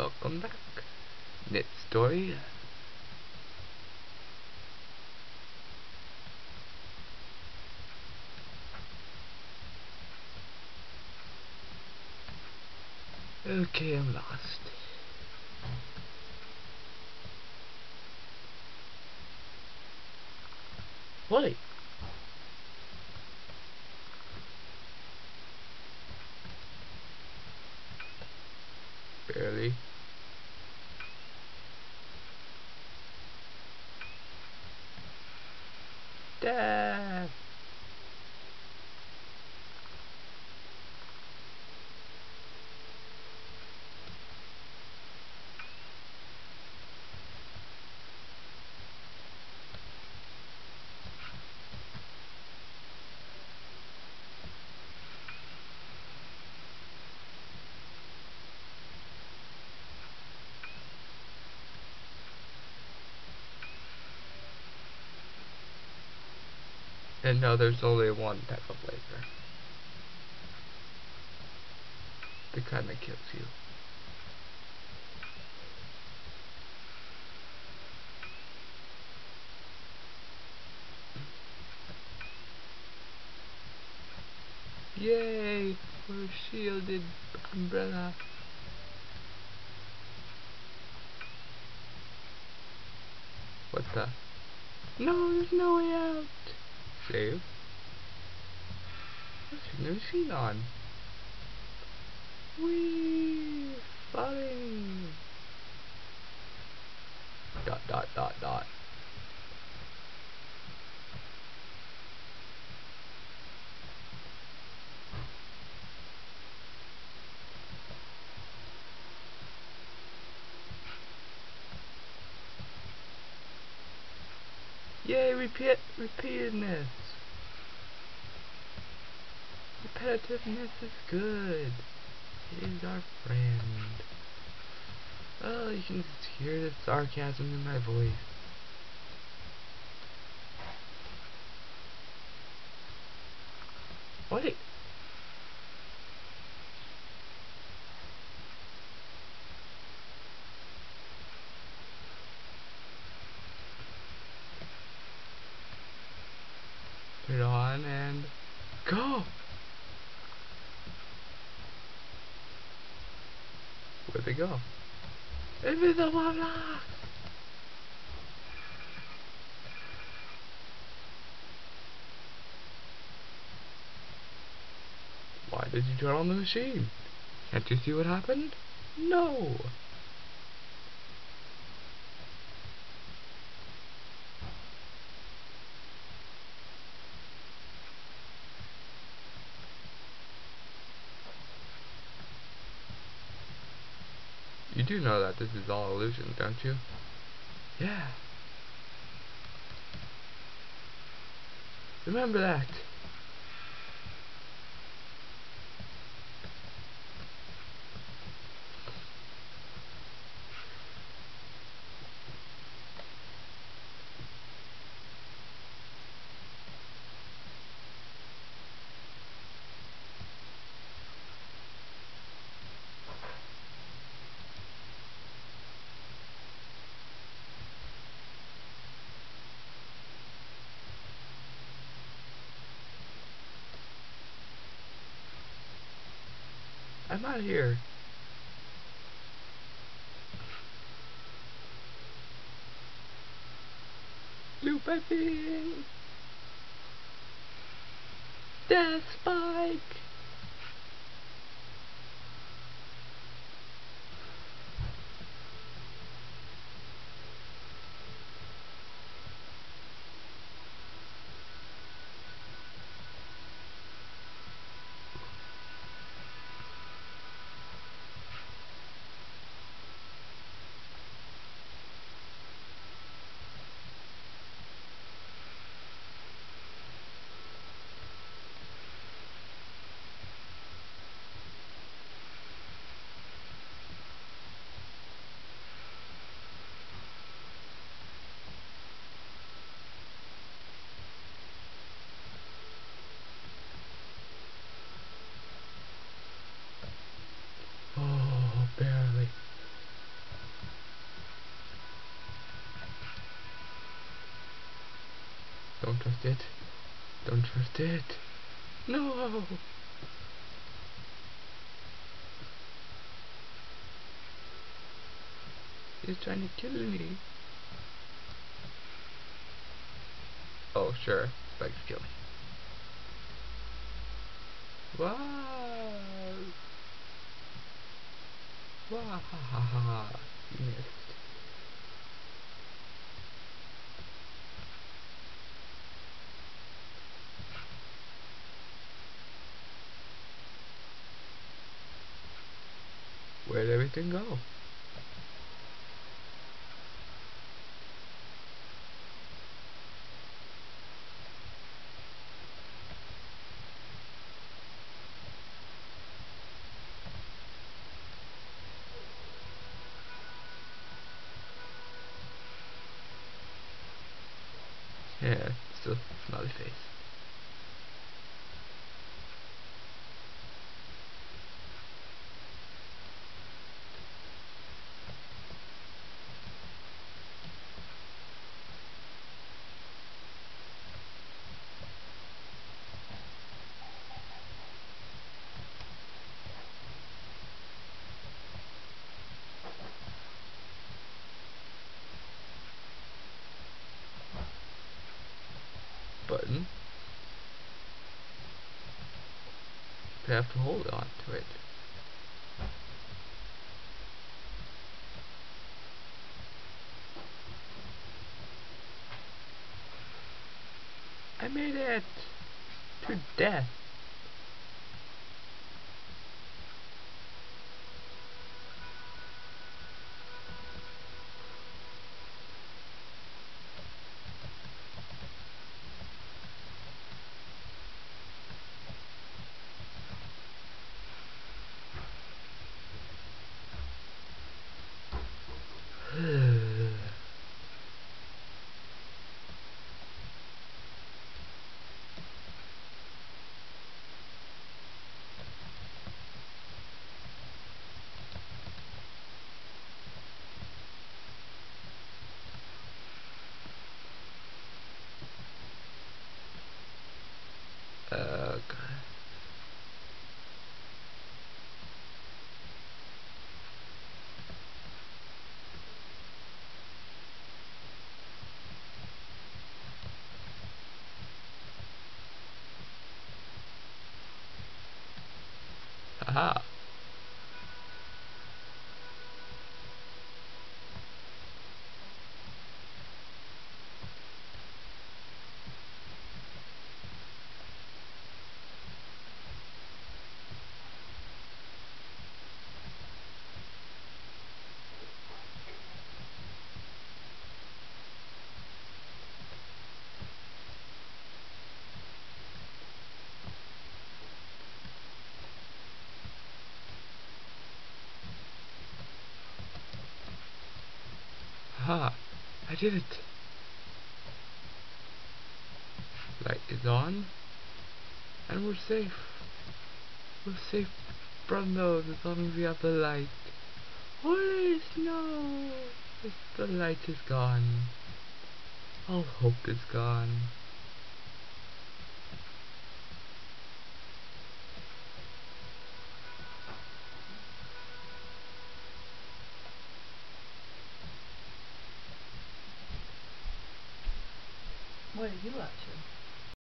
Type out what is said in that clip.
Welcome back. Knytt Story. Okay, I'm lost. What? Dad! And no, there's only one type of laser. The kind that kills you. Yay! We're shielded umbrella. What the? No, there's no way out. Let's turn the machine on. Yay, repeat repeatedness. Repetitiveness is good. It is our friend. Oh, you can just hear the sarcasm in my voice. What? Turn it on and go! Where'd they go? Invisible block! Why did you turn on the machine? Can't you see what happened? No! Do know that this is all illusion, don't you? Yeah. Remember that. I'm out here. Blue piping! Death spike! Don't trust it. Don't trust it. No! He's trying to kill me. Oh, sure. Spike's kill me. Wow! Wow! You missed. Where'd everything go? Yeah, still smiley face. Button. You have to hold on to it. I made it! To death! Haha. I did it. Light is on. And we're safe. We're safe from those as long as we have the light. Holy snow! The light is gone, all hope is gone. You up to?